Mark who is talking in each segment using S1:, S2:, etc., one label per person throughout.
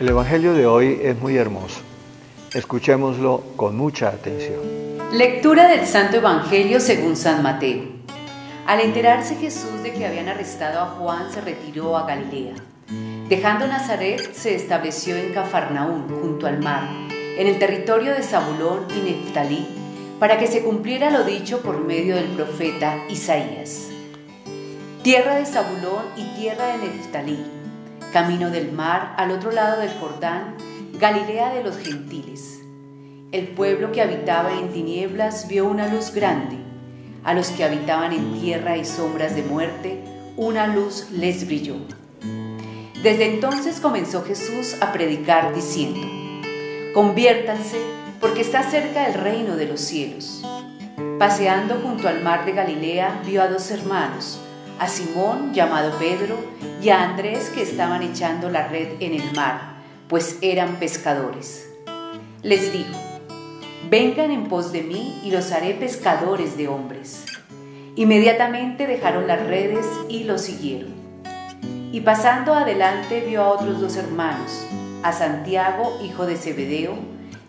S1: El Evangelio de hoy es muy hermoso. Escuchémoslo con mucha atención.
S2: Lectura del Santo Evangelio según San Mateo. Al enterarse Jesús de que habían arrestado a Juan, se retiró a Galilea. Dejando Nazaret, se estableció en Cafarnaún, junto al mar, en el territorio de Zabulón y Neftalí, para que se cumpliera lo dicho por medio del profeta Isaías. Tierra de Zabulón y tierra de Neftalí, camino del mar al otro lado del Jordán, Galilea de los gentiles. El pueblo que habitaba en tinieblas vio una luz grande. A los que habitaban en tierra y sombras de muerte, una luz les brilló. Desde entonces comenzó Jesús a predicar diciendo, Conviértanse porque está cerca el reino de los cielos. Paseando junto al mar de Galilea, vio a dos hermanos, a Simón llamado Pedro y a Andrés que estaban echando la red en el mar, pues eran pescadores. Les dijo, vengan en pos de mí y los haré pescadores de hombres. Inmediatamente dejaron las redes y los siguieron. Y pasando adelante vio a otros dos hermanos, a Santiago, hijo de Zebedeo,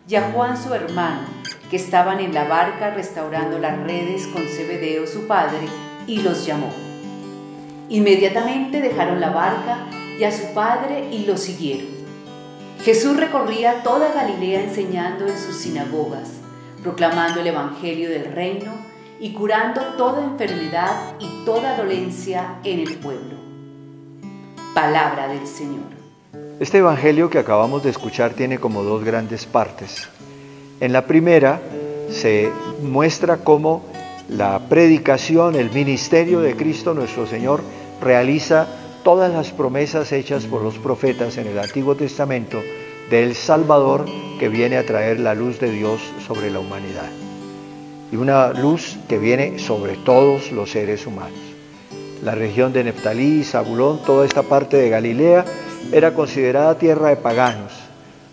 S2: y a Juan su hermano, que estaban en la barca restaurando las redes con Zebedeo su padre, y los llamó. Inmediatamente dejaron la barca y a su padre y lo siguieron. Jesús recorría toda Galilea enseñando en sus sinagogas, proclamando el Evangelio del reino y curando toda enfermedad y toda dolencia en el pueblo. Palabra del Señor.
S1: Este Evangelio que acabamos de escuchar tiene como dos grandes partes. En la primera se muestra cómo la predicación, el ministerio de Cristo nuestro Señor realiza todas las promesas hechas por los profetas en el Antiguo Testamento del Salvador que viene a traer la luz de Dios sobre la humanidad. Y una luz que viene sobre todos los seres humanos. La región de Neftalí, Zabulón, toda esta parte de Galilea era considerada tierra de paganos.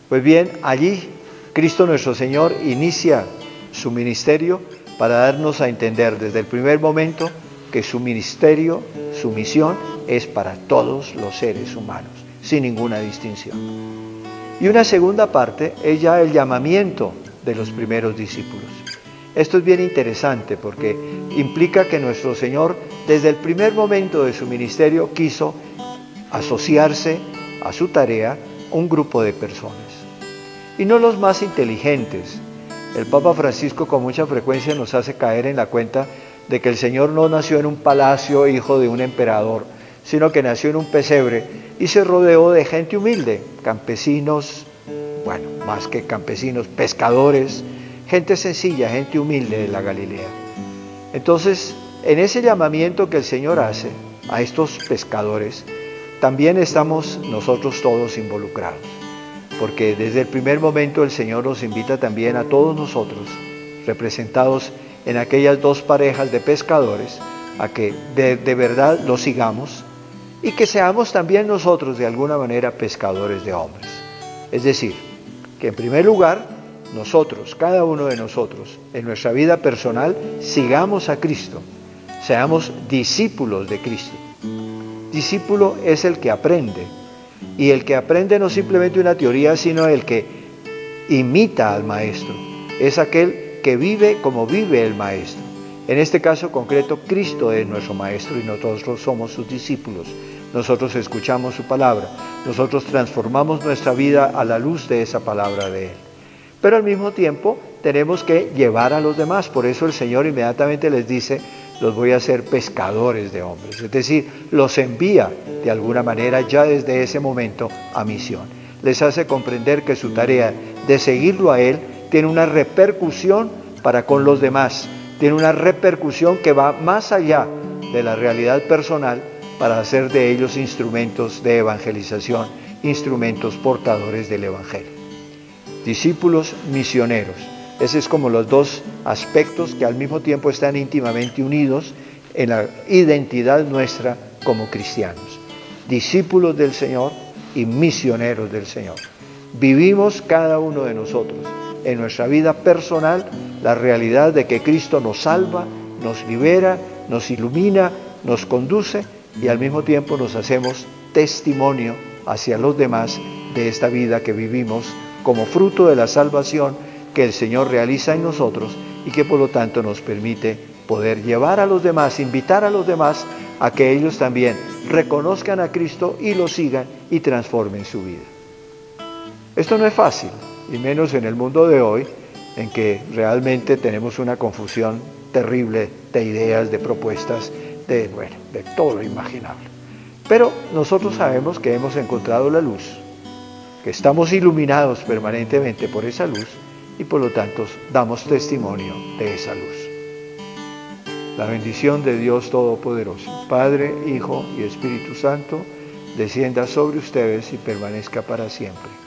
S1: Pues bien, allí Cristo nuestro Señor inicia su ministerio para darnos a entender desde el primer momento que su ministerio, su misión es para todos los seres humanos, sin ninguna distinción. Y una segunda parte es ya el llamamiento de los primeros discípulos. Esto es bien interesante porque implica que nuestro Señor desde el primer momento de su ministerio quiso asociarse a su tarea un grupo de personas. Y no los más inteligentes. El Papa Francisco con mucha frecuencia nos hace caer en la cuenta de que el Señor no nació en un palacio hijo de un emperador, sino que nació en un pesebre y se rodeó de gente humilde, campesinos, bueno, más que campesinos, pescadores, gente sencilla, gente humilde de la Galilea. Entonces, en ese llamamiento que el Señor hace a estos pescadores, también estamos nosotros todos involucrados, porque desde el primer momento el Señor nos invita también a todos nosotros, representados en aquellas dos parejas de pescadores, a que de, verdad lo sigamos y que seamos también nosotros de alguna manera pescadores de hombres. Es decir, que en primer lugar nosotros, cada uno de nosotros, en nuestra vida personal, sigamos a Cristo, seamos discípulos de Cristo. Discípulo es el que aprende, y el que aprende no simplemente una teoría, sino el que imita al maestro. Es aquel que vive como vive el maestro. En este caso concreto, Cristo es nuestro maestro y nosotros somos sus discípulos. Nosotros escuchamos su palabra, nosotros transformamos nuestra vida a la luz de esa palabra de Él. Pero al mismo tiempo tenemos que llevar a los demás, por eso el Señor inmediatamente les dice, los voy a hacer pescadores de hombres. Es decir, los envía de alguna manera ya desde ese momento a misión. Les hace comprender que su tarea de seguirlo a Él tiene una repercusión para con los demás, tiene una repercusión que va más allá de la realidad personal para hacer de ellos instrumentos de evangelización, instrumentos portadores del Evangelio. Discípulos misioneros. Ese es como los dos aspectos que al mismo tiempo están íntimamente unidos en la identidad nuestra como cristianos. Discípulos del Señor y misioneros del Señor. Vivimos cada uno de nosotros en nuestra vida personal la realidad de que Cristo nos salva, nos libera, nos ilumina, nos conduce y al mismo tiempo nos hacemos testimonio hacia los demás de esta vida que vivimos como fruto de la salvación que el Señor realiza en nosotros y que por lo tanto nos permite poder llevar a los demás, invitar a los demás a que ellos también reconozcan a Cristo y lo sigan y transformen su vida. Esto no es fácil, y menos en el mundo de hoy, en que realmente tenemos una confusión terrible de ideas, de propuestas, de, todo lo imaginable. Pero nosotros sabemos que hemos encontrado la luz, que estamos iluminados permanentemente por esa luz y por lo tanto damos testimonio de esa luz. La bendición de Dios Todopoderoso, Padre, Hijo y Espíritu Santo, descienda sobre ustedes y permanezca para siempre.